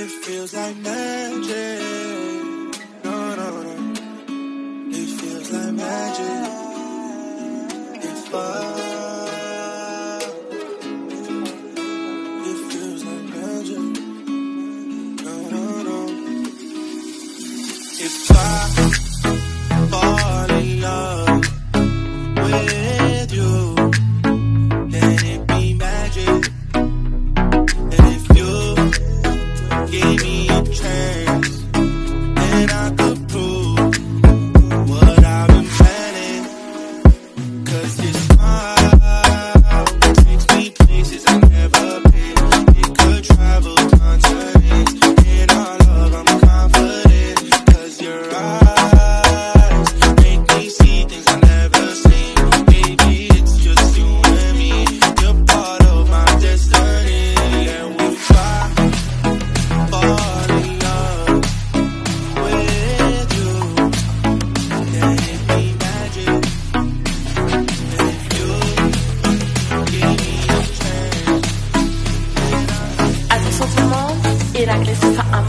It feels like magic. No, no, no. It feels like magic. If I, it feels like magic. No, no, no. If I. for up.